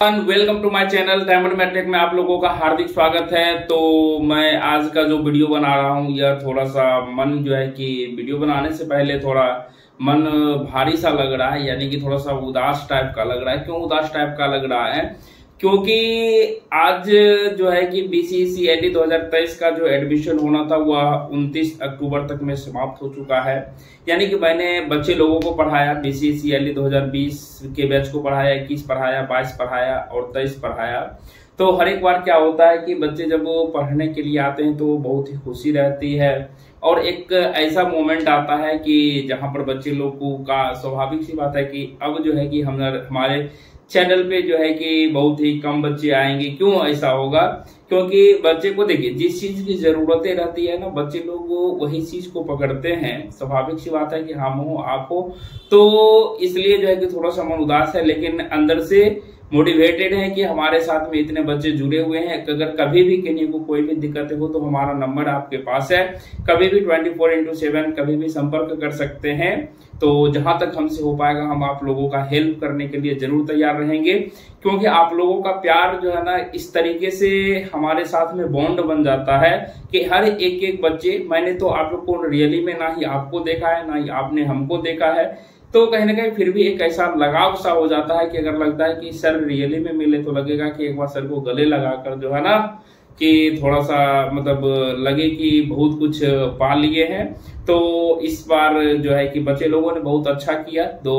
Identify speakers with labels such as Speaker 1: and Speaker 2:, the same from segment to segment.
Speaker 1: Welcome to my channel diamond matric में आप लोगों का हार्दिक स्वागत है। तो मैं आज का जो वीडियो बना रहा हूँ, यह थोड़ा सा मन जो है कि वीडियो बनाने से पहले थोड़ा मन भारी सा लग रहा है, यानी कि थोड़ा सा उदास टाइप का लग रहा है। क्यों उदास टाइप का लग रहा है? क्योंकि आज जो है कि बीसीसीएटी 2023 का जो एडमिशन होना था, वह 29 अक्टूबर तक में समाप्त हो चुका है। यानी कि मैंने बच्चे लोगों को पढ़ाया बी सी सी 2020 के बैच को पढ़ाया 21 पढ़ाया 22 पढ़ाया और 23 पढ़ाया। तो हर एक बार क्या होता है कि बच्चे जब वो पढ़ने के लिए आते हैं तो बहुत ही खुशी रहती है। और एक ऐसा मोमेंट आता है कि जहाँ पर बच्चे लोगों का स्वाभाविक सी बात है कि अब जो है कि हम हमारे चैनल पे जो है कि बहुत ही कम बच्चे आएँगे। क्यों ऐसा होगा? क्योंकि बच्चे को देखिए, जिस चीज़ की जरूरतें रहती है ना, बच्चे लोग वही चीज़ को पकड़ते हैं। स्वाभाविक सी बात है कि हम हो, आप हो। तो इसलिए जो है कि थोड़ा सा मन उदास है, लेकिन अंदर से मोटिवेटेड है कि हमारे साथ में इतने बच्चे जुड़े हुए हैं। अगर कभी भी किन्हीं को कोई भी दिक्कत हो तो हमारा नंबर आपके पास है। कभी भी ट्वेंटी फोर इंटू सेवन कभी भी संपर्क कर सकते हैं। तो जहाँ तक हमसे हो पाएगा, हम आप लोगों का हेल्प करने के लिए ज़रूर तैयार रहेंगे। क्योंकि आप लोगों का प्यार जो है ना, इस तरीके से हमारे साथ में बॉन्ड बन जाता है कि हर एक एक बच्चे, मैंने तो आप लोग को रियली में ना ही आपको देखा है, ना ही आपने हमको देखा है। तो कहीं ना कहीं फिर भी एक ऐसा लगाव सा हो जाता है कि अगर लगता है कि सर रियली में मिले तो लगेगा कि एक बार सर को गले लगाकर जो है ना, कि थोड़ा सा मतलब लगे कि बहुत कुछ पा लिए हैं। तो इस बार जो है कि बच्चे लोगों ने बहुत अच्छा किया। तो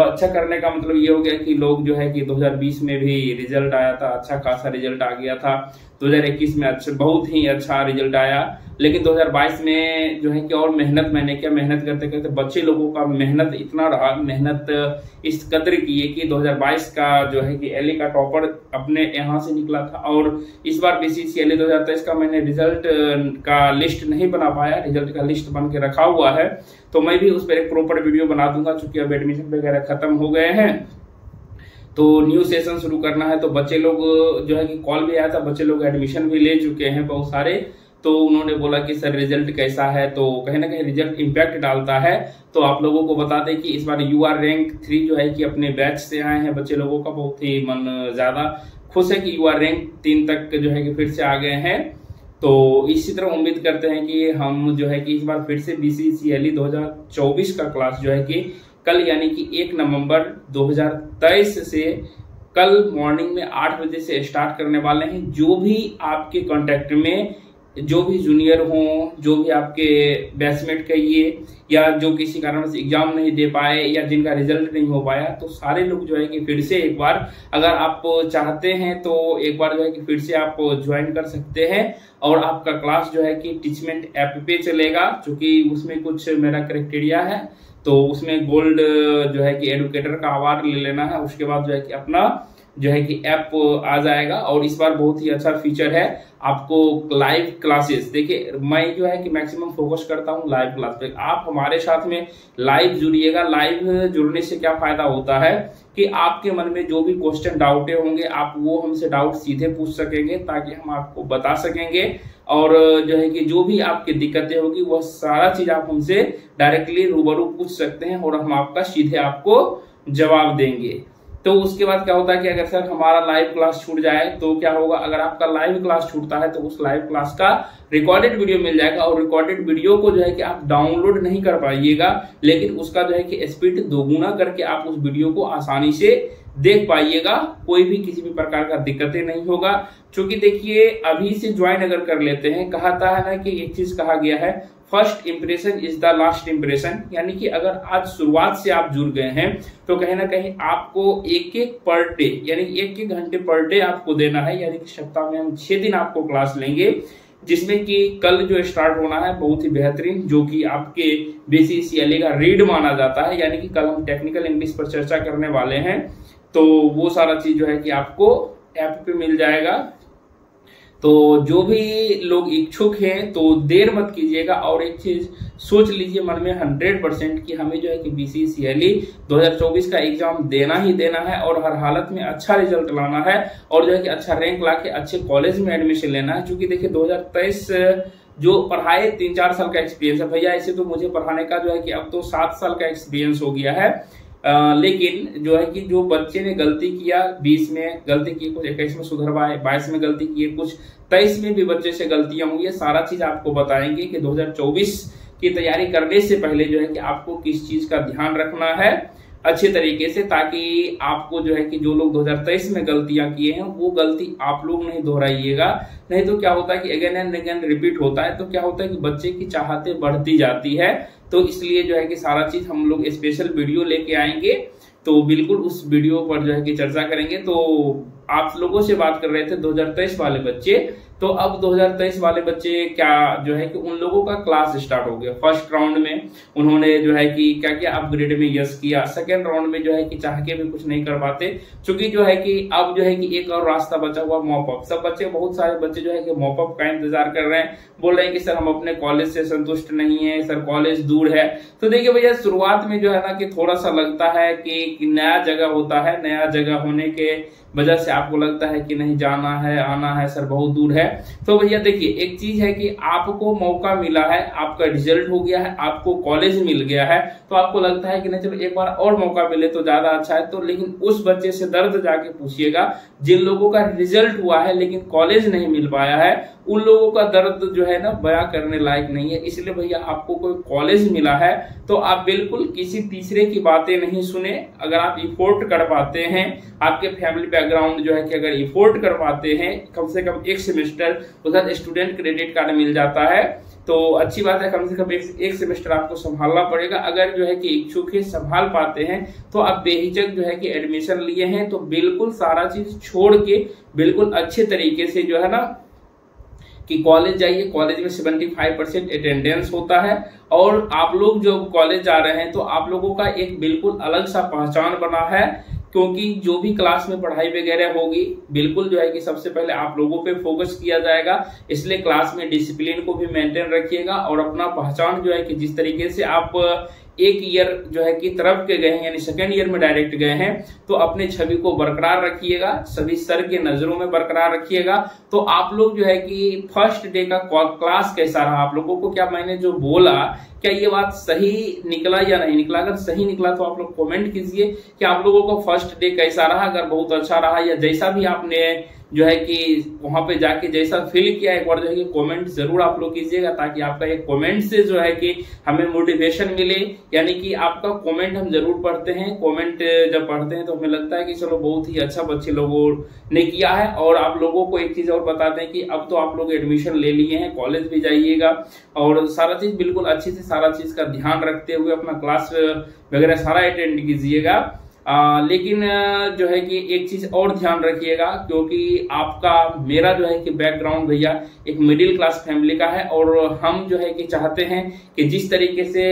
Speaker 1: अच्छा करने का मतलब ये हो गया कि लोग जो है कि 2020 में भी रिज़ल्ट आया था अच्छा खासा रिज़ल्ट आ गया था। 2021 में अच्छा बहुत ही अच्छा रिज़ल्ट आया। लेकिन 2022 में जो है कि और मेहनत मैंने किया। मेहनत करते करते बच्चे लोगों का मेहनत इतना रहा, मेहनत इस कदर की है कि 2022 का जो है कि एल का टॉपर अपने यहाँ से निकला था। और इस बार बीसीसीएल दो का मैंने रिज़ल्ट का लिस्ट नहीं बना पाया। रिज़ल्ट का लिस्ट बन के रखा हुआ है। तो मैं भी उस पर एक प्रॉपर वीडियो बना दूँगा, चूँकि अब एडमिशन वगैरह खत्म हो गए हैं। तो न्यू सेशन शुरू करना है तो बच्चे लोग, जो है कि कॉल भी आया था, बच्चे लोग एडमिशन भी ले चुके हैं बहुत सारे। तो उन्होंने बोला कि, सर रिज़ल्ट कैसा है? तो कहीं ना कहीं रिज़ल्ट इम्पैक्ट डालता है। तो आप लोगों को बता दें कि इस बार यू आर रैंक थ्री जो है कि अपने बैच से आए हैं बच्चे लोगों का, बहुत ही मन ज़्यादा खुश है कि यू आर रैंक तीन तक जो है कि फिर से आ गए हैं। तो इसी तरह उम्मीद करते हैं कि हम जो है कि इस बार फिर से बीसीसीएल दो हज़ार चौबीस का क्लास जो है कि कल यानी कि एक नवंबर 2023 से कल मॉर्निंग में आठ बजे से स्टार्ट करने वाले हैं। जो भी आपके कॉन्टैक्ट में जो भी जूनियर हो, जो भी आपके बैचमेट कहिए, या जो किसी कारण से एग्ज़ाम नहीं दे पाए, या जिनका रिज़ल्ट नहीं हो पाया तो सारे लोग जो है कि फिर से एक बार अगर आप चाहते हैं तो एक बार जो है कि फिर से आप ज्वाइन कर सकते हैं, और आपका क्लास जो है कि टीचमेंट ऐप पे चलेगा क्योंकि उसमें कुछ मेरा क्राइटेरिया है। तो उसमें गोल्ड जो है कि एडुकेटर का अवार्ड ले लेना है। उसके बाद जो है कि अपना, जो है कि ऐप आ जाएगा। और इस बार बहुत ही अच्छा फीचर है आपको लाइव क्लासेस देखिए, मैं जो है कि मैक्सिमम फोकस करता हूँ लाइव क्लास पे। आप हमारे साथ में लाइव जुड़िएगा। लाइव जुड़ने से क्या फ़ायदा होता है कि आपके मन में जो भी क्वेश्चन डाउटे होंगे, आप वो हमसे डाउट सीधे पूछ सकेंगे ताकि हम आपको बता सकेंगे। और जो है कि जो भी आपकी दिक्कतें होगी, वह सारा चीज़ आप हमसे डायरेक्टली रूबरू पूछ सकते हैं और हम आपका सीधे आपको जवाब देंगे। तो उसके बाद क्या होता है कि अगर सर हमारा लाइव क्लास छूट जाए तो क्या होगा? अगर आपका लाइव क्लास छूटता है तो उस लाइव क्लास का रिकॉर्डेड वीडियो मिल जाएगा और रिकॉर्डेड वीडियो को जो है कि आप डाउनलोड नहीं कर पाइएगा, लेकिन उसका जो है कि स्पीड दोगुना करके आप उस वीडियो को आसानी से देख पाइएगा। कोई भी किसी भी प्रकार का दिक्कतें नहीं होगा। क्योंकि देखिए, अभी से ज्वाइन अगर कर लेते हैं कहता है ना कि एक चीज़ कहा गया है first impression is the last impression यानी कि अगर आज शुरुआत से आप जुड़ गए हैं तो कहीं ना कहीं आपको एक एक पर डे यानी एक एक घंटे पर डे आपको देना है, यानी कि सप्ताह में हम छह दिन आपको क्लास लेंगे, जिसमें कि कल जो स्टार्ट होना है, बहुत ही बेहतरीन, जो कि आपके बीसीसीएलए का रीड माना जाता है, यानी कि कल हम टेक्निकल इंग्लिश पर चर्चा करने वाले हैं तो वो सारा चीज़ जो है कि आपको ऐप पे मिल जाएगा तो जो भी लोग इच्छुक हैं तो देर मत कीजिएगा। और एक चीज़ सोच लीजिए मन में हंड्रेड परसेंट कि हमें जो है कि बीसीसीएलई 2024 का एग्ज़ाम देना ही देना है और हर हालत में अच्छा रिज़ल्ट लाना है और जो है कि अच्छा रैंक ला के अच्छे कॉलेज में एडमिशन लेना है। क्योंकि देखिए, दो हज़ार तेईस, जो पढ़ाए तीन चार साल का एक्सपीरियंस है। भैया ऐसे तो मुझे पढ़ाने का जो है कि अब तो सात साल का एक्सपीरियंस हो गया है। आ, लेकिन जो है कि जो बच्चे ने गलती किया बीस में गलती की कुछ इक्कीस में सुधरवाए बाईस में गलती की कुछ तेईस में भी बच्चे से गलतियाँ हुई है सारा चीज़ आपको बताएँगे कि 2024 की तैयारी करने से पहले जो है कि आपको किस चीज़ का ध्यान रखना है अच्छे तरीके से ताकि आपको जो है कि जो लोग 2023 में गलतियाँ किए हैं वो गलती आप लोग नहीं दोहराइएगा। नहीं तो क्या होता है कि अगेन एंड अगेन रिपीट होता है तो क्या होता है कि बच्चे की चाहते बढ़ती जाती है तो इसलिए जो है कि सारा चीज़ हम लोग स्पेशल वीडियो लेके आएँगे। तो बिल्कुल उस वीडियो पर जो है कि चर्चा करेंगे। तो आप लोगों से बात कर रहे थे 2023 वाले बच्चे। तो अब 2023 वाले बच्चे क्या जो है कि उन लोगों का क्लास स्टार्ट हो गया। फ़र्स्ट राउंड में उन्होंने जो है कि क्या क्या? अपग्रेड में यस किया। सेकेंड राउंड में जो है कि चाह के भी कुछ नहीं कर पाते, चूँकि जो है कि अब जो है कि एक और रास्ता बचा हुआ मॉपअप सब बच्चे, बहुत सारे बच्चे जो है कि मॉपअप का इंतज़ार कर रहे हैं। बोल रहे हैं कि, सर, हम अपने कॉलेज से संतुष्ट नहीं है। सर कॉलेज दूर है। तो देखिए भैया, शुरुआत में जो है ना कि थोड़ा सा लगता है कि नया जगह होता है। नया जगह होने के वजह से आपको लगता है कि नहीं, जाना है, आना है। सर, बहुत दूर है। तो भैया देखिए, एक चीज़ है कि आपको मौका मिला है, आपका रिज़ल्ट हो गया है, आपको कॉलेज मिल गया है तो आपको लगता है कि नहीं, चलो एक बार और मौका मिले तो ज़्यादा अच्छा है। तो लेकिन उस बच्चे से दर्द जाके पूछिएगा, जिन लोगों का रिज़ल्ट हुआ है लेकिन कॉलेज नहीं मिल पाया है उन लोगों का दर्द जो है ना बया करने लायक नहीं है। इसलिए भैया आपको कोई कॉलेज मिला है तो आप बिल्कुल किसी तीसरे की बातें नहीं सुने। अगर आप इफोर्ट कर पाते हैं आपके फैमिली बैकग्राउंड जो है कि अगर इफोर्ट कर पाते हैं कम से कम एक सेमेस्टर उधर स्टूडेंट क्रेडिट कार्ड मिल जाता है। तो अच्छी बात है कम से कम एक, एक सेमेस्टर आपको संभालना पड़ेगा। अगर जो है कि इच्छुक है संभाल पाते हैं तो आप बेहिचक जो है कि एडमिशन लिए हैं तो बिल्कुल सारा चीज़ छोड़ के बिल्कुल अच्छे तरीके से जो है ना कि कॉलेज जाइए कॉलेज में 75 परसेंट अटेंडेंस होता है और आप लोग जो कॉलेज जा रहे हैं तो आप लोगों का एक बिल्कुल अलग सा पहचान बना है, क्योंकि जो भी क्लास में पढ़ाई वगैरह होगी, बिल्कुल जो है कि सबसे पहले आप लोगों पे फोकस किया जाएगा। इसलिए क्लास में डिसिप्लिन को भी मेंटेन रखिएगा और अपना पहचान जो है कि जिस तरीके से आप एक ईयर जो है कि तरफ़ के गए हैं, यानी सेकेंड ईयर में डायरेक्ट गए हैं तो अपने छवि को बरकरार रखिएगा, सभी सर के नज़रों में बरकरार रखिएगा। तो आप लोग जो है कि फ़र्स्ट डे का क्लास कैसा रहा? आप लोगों को क्या मैंने जो बोला, क्या ये बात सही निकला या नहीं निकला? अगर सही निकला तो आप लोग कमेंट कीजिए कि आप लोगों को फ़र्स्ट डे कैसा रहा? अगर बहुत अच्छा रहा या जैसा भी आपने जो है कि वहाँ पे जाके जैसा फील किया एक बार जो है कि कमेंट ज़रूर आप लोग कीजिएगा ताकि आपका एक कमेंट से जो है कि हमें मोटिवेशन मिले। यानी कि आपका कमेंट हम ज़रूर पढ़ते हैं। कमेंट जब पढ़ते हैं तो हमें लगता है कि चलो बहुत ही अच्छा बच्चे लोगों ने किया है और आप लोगों को एक चीज़ और बताते हैं कि अब तो आप लोग एडमिशन ले लिए हैं कॉलेज भी जाइएगा और सारा चीज़ बिल्कुल अच्छे से सारा चीज़ का ध्यान रखते हुए अपना क्लास वगैरह सारा अटेंड कीजिएगा। आ, लेकिन जो है कि एक चीज़ और ध्यान रखिएगा क्योंकि आपका मेरा जो है कि बैकग्राउंड भैया एक मिडिल क्लास फैमिली का है और हम जो है कि चाहते हैं कि जिस तरीके से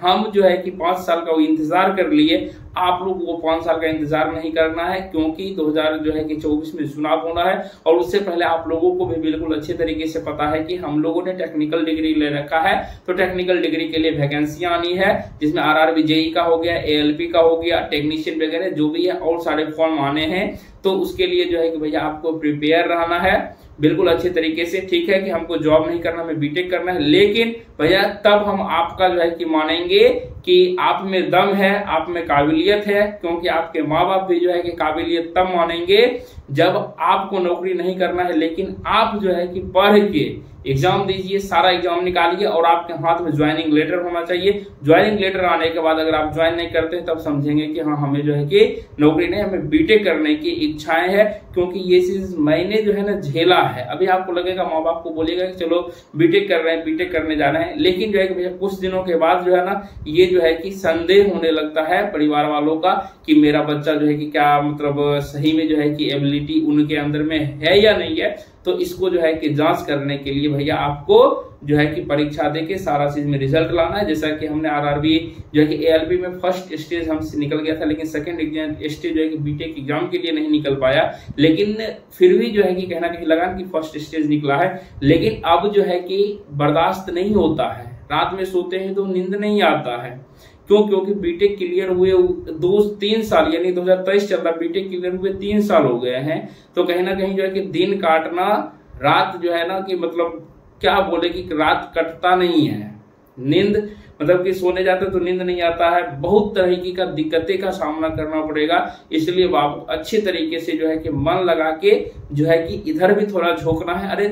Speaker 1: हम जो है कि पाँच साल का वो इंतज़ार कर लिए आप लोग वो पाँच साल का इंतज़ार नहीं करना है, क्योंकि 2000 जो है कि 24 में चुनाव होना है, और उससे पहले आप लोगों को भी बिल्कुल अच्छे तरीके से पता है कि हम लोगों ने टेक्निकल डिग्री ले रखा है तो टेक्निकल डिग्री के लिए वैकेंसियाँ आनी है, जिसमें आर आर का हो गया ए का हो गया टेक्नीशियन वगैरह जो भी है, और सारे फॉर्म आने हैं तो उसके लिए जो है कि भैया आपको प्रिपेयर रहना है। बिल्कुल अच्छे तरीके से, ठीक है कि हमको जॉब नहीं करना, हमें बीटेक करना है, लेकिन भैया, तब हम आपका जो है कि मानेंगे कि आप में दम है, आप में काबिलियत है, क्योंकि आपके माँ बाप भी जो है कि काबिलियत तब मानेंगे जब आपको नौकरी नहीं करना है, लेकिन आप जो है कि पढ़ के एग्ज़ाम दीजिए, सारा एग्ज़ाम निकालिए और आपके हाथ में ज्वाइनिंग लेटर होना चाहिए। ज्वाइनिंग लेटर आने के बाद अगर आप ज्वाइन नहीं करते तब समझेंगे कि हाँ हमें जो है कि नौकरी नहीं, हमें बीटेक करने की इच्छाएँ है, क्योंकि ये चीज़ मैंने जो है ना झेला है। अभी आपको लगेगा माँ बाप को बोलेगा कि चलो बीटेक कर रहे हैं बीटेक करने जा रहे हैं, लेकिन जो है कि भैया, कुछ दिनों के बाद जो है ना, ये जो है कि संदेह होने लगता है परिवार वालों का कि मेरा बच्चा जो है कि क्या मतलब सही में जो है कि एबिलिटी उनके अंदर में है या नहीं है। तो इसको जो है कि जाँच करने के लिए भैया आपको जो है कि परीक्षा दे के सारा चीज़ में रिज़ल्ट लाना है। जैसा कि हमने आरआरबी जो है कि एएलबी में फ़र्स्ट स्टेज हमसे निकल गया था, लेकिन सेकंड एग्ज़ाम स्टेज जो है कि बीटेक एग्ज़ाम के लिए नहीं निकल पाया। लेकिन फिर भी जो है कि कहना कहीं लगा कि फ़र्स्ट स्टेज निकला है। लेकिन अब जो है कि बर्दाश्त नहीं होता है। रात में सोते हैं तो नींद नहीं आता है। क्यों? क्योंकि बीटेक क्लियर हुए दो, तीन साल, यानी 2023 चल रहा बीटेक क्लियर हुए तीन साल हो गए हैं। तो कहीं ना कहीं जो है कि दिन काटना, रात जो है ना कि मतलब क्या बोले कि रात कटता नहीं है। नींद मतलब कि सोने जाते तो नींद नहीं आता है। बहुत तरीके का दिक्कतें का सामना करना पड़ेगा। इसलिए आप अच्छे तरीके से जो है कि मन लगा के जो है कि इधर भी थोड़ा झोंकना है। अरे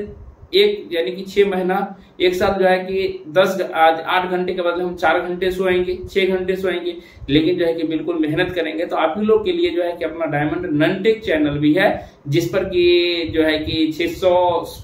Speaker 1: एक, यानी कि छह महीना एक साथ जो है कि दस आज आठ घंटे के बदले हम चार घंटे सोएँगे छह घंटे सोएँगे लेकिन जो है कि बिल्कुल मेहनत करेंगे। तो आप ही लोग के लिए जो है कि अपना डायमंड नंटेक चैनल भी है, जिस पर कि जो है कि 600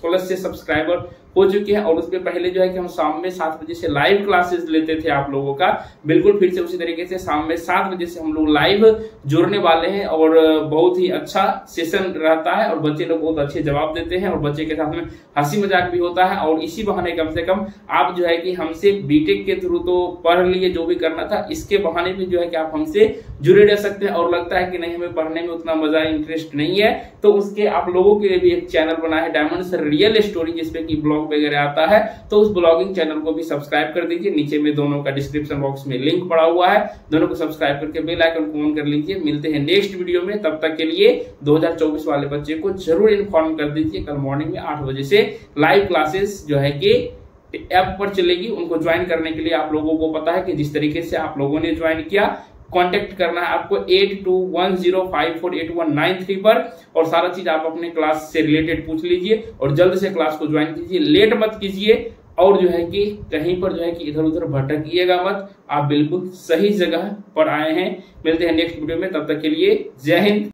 Speaker 1: प्लस से सब्सक्राइबर हो चुके हैं और उसके पहले जो है कि हम शाम में सात बजे से लाइव क्लासेस लेते थे आप लोगों का। बिल्कुल फिर से उसी तरीके से शाम में सात बजे से हम लोग लाइव जुड़ने वाले हैं और बहुत ही अच्छा सेशन रहता है और बच्चे लोग बहुत अच्छे जवाब देते हैं और बच्चे के साथ में हँसी मज़ाक भी होता है और इसी बहाने कम से कम आप जो है कि हमसे बीटेक के थ्रू तो पढ़ लिए जो भी करना था, इसके बहाने भी जो है कि आप हमसे जुड़े रह सकते हैं और लगता है कि नहीं, हमें पढ़ने में उतना मज़ा इंटरेस्ट नहीं है। तो उसके आप लोगों के लिए भी एक चैनल बना है डायमंड रियल स्टोरी जिसपे की ब्लॉग वगैरह आता है तो उस ब्लॉगिंग चैनल को भी सब्सक्राइब कर दीजिए। नीचे में दोनों का डिस्क्रिप्शन बॉक्स में लिंक पड़ा हुआ है। दोनों को सब्सक्राइब करके बेल आइकन को ऑन कर लीजिए। मिलते हैं नेक्स्ट वीडियो में। तब तक के लिए 2024 वाले बच्चे को ज़रूर इन्फॉर्म कर दीजिए। कल मॉर्निंग में आठ बजे से लाइव क्लासेस जो है कि ऐप पर चलेगी। उनको ज्वाइन करने के लिए आप लोगों को पता है कि जिस तरीके से आप लोगों ने ज्वाइन किया कांटेक्ट करना है आपको eight two one zero five four eight one nine three पर और सारा चीज़ आप अपने क्लास से रिलेटेड पूछ लीजिए और जल्द से क्लास को ज्वाइन कीजिए। लेट मत कीजिए और जो है कि कहीं पर जो है कि इधर उधर भटकिएगा मत। आप बिल्कुल सही जगह पर आए हैं। मिलते हैं नेक्स्ट वीडियो में। तब तक के लिए जय हिंद।